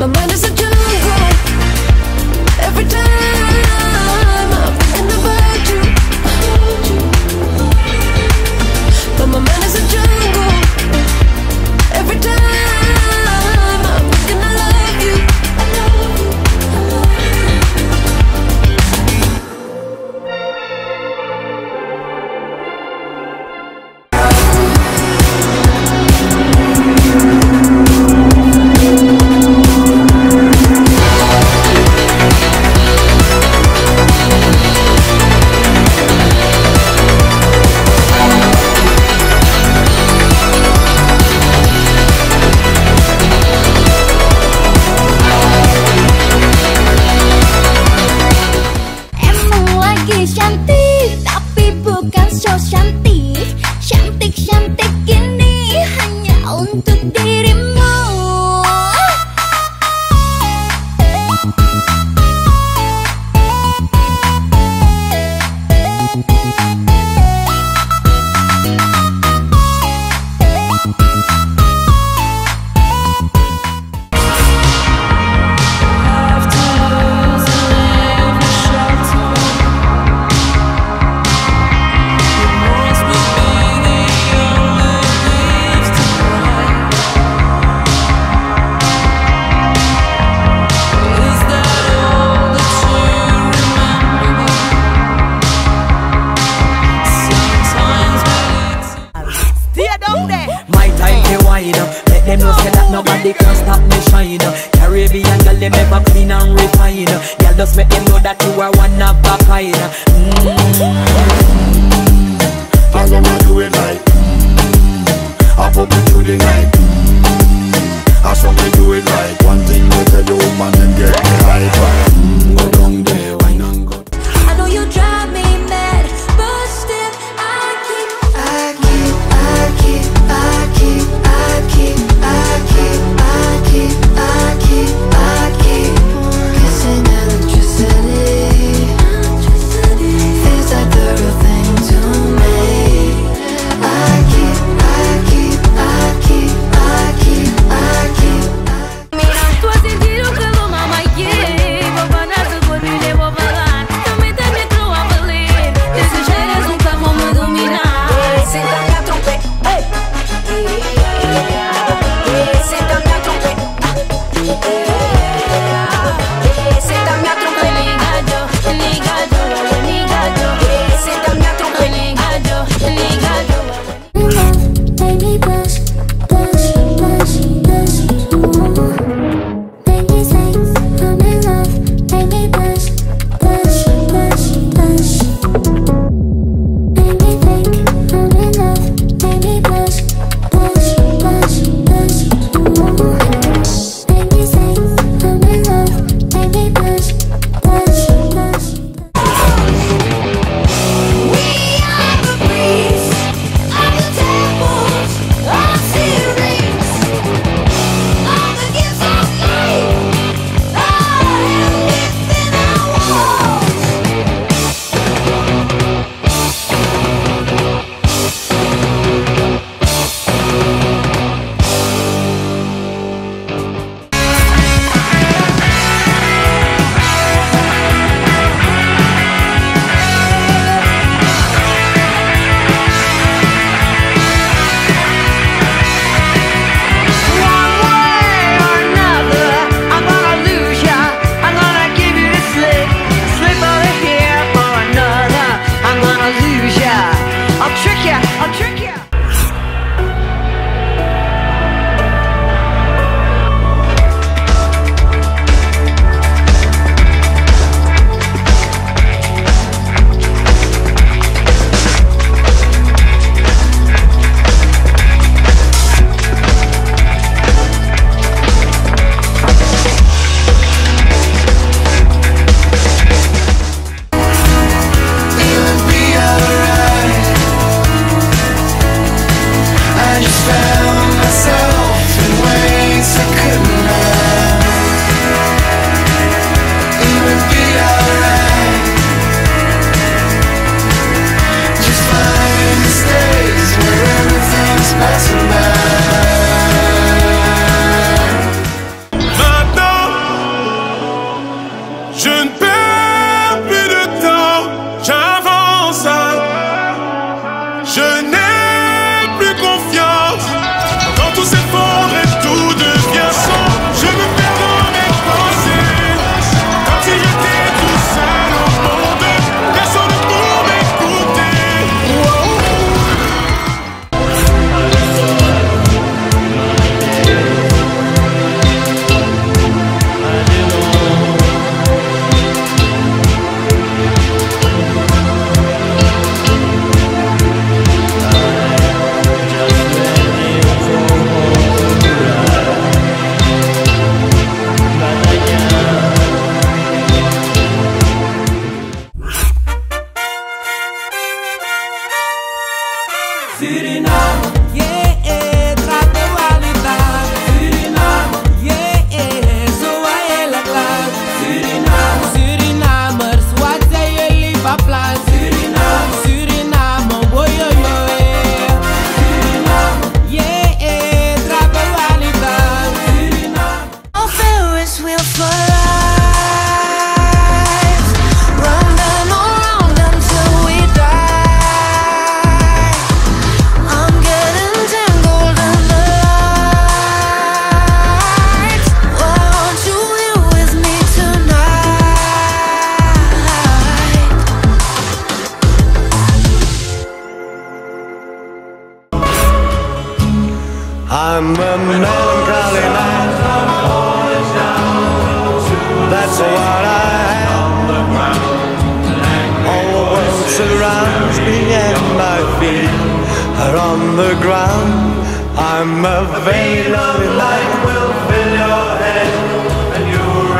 My mind is a Cantik tapi bukan so cantik. Nobody can't stop me shine Caribbean girl, they never clean and refine. Girl, just make them know that you are one feel her on the ground. I'm a veil of light will fill your head, and you'll